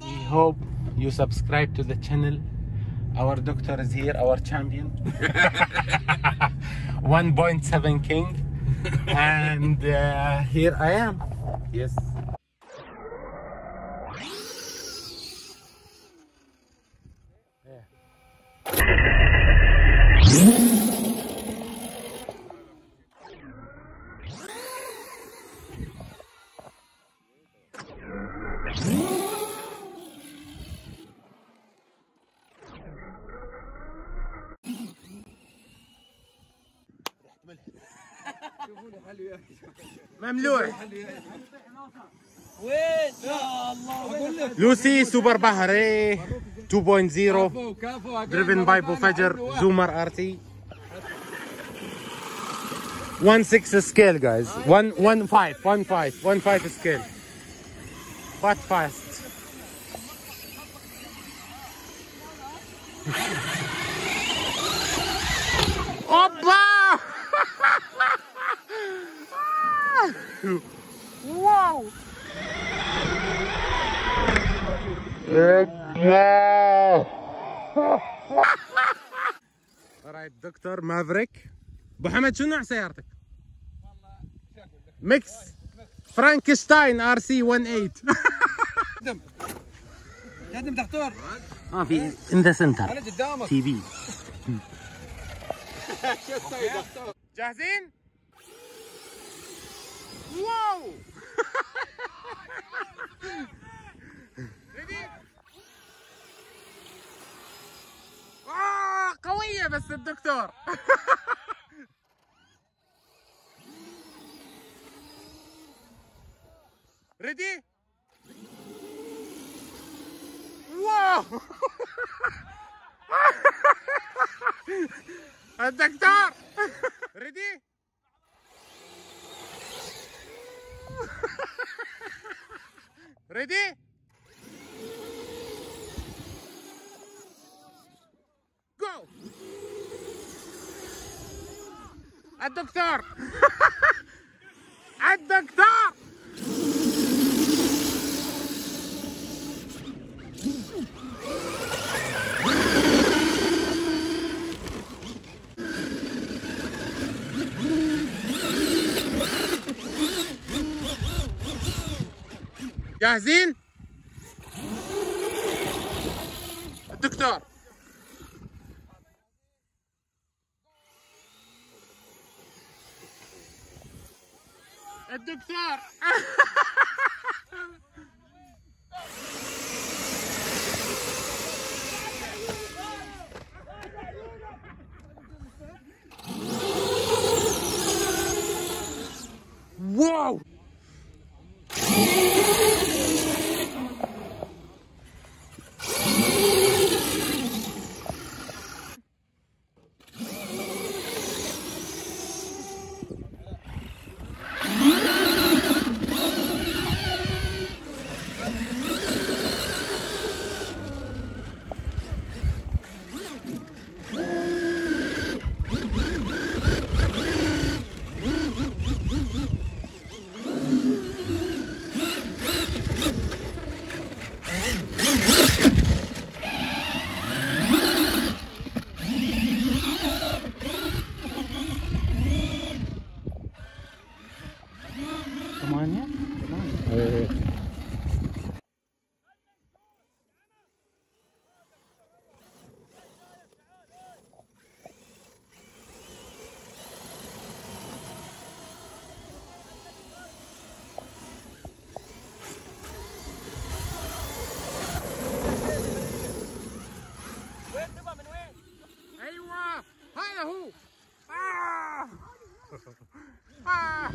We hope you subscribe to the channel. Our doctor is here, our champion. 1.7 king. and uh, here I am. Yes. مملوح وين يا الله اقول لك لوسي سوبر بحري 2.0 كفو كفو driven by بوفجر زومر ار تي 1.6 scale guys 1 1 5 1 5 1 5 scale but fast wow! Alright, دكتور مافريك ابو حمد شو نوع سيارتك؟ ميكس فرانكشتاين ار سي 18 قدم قدم دكتور. آه في ان ذا سنتر أنا قدامك. تي في جاهزين؟ واو Ready? قوية بس الدكتور. ريدي واو الدكتور! ريدي ريدي جو الدكتور. الدكتور. جاهزين؟ الدكتور. الدكتور ừ. Haiyahu! Ah! ah!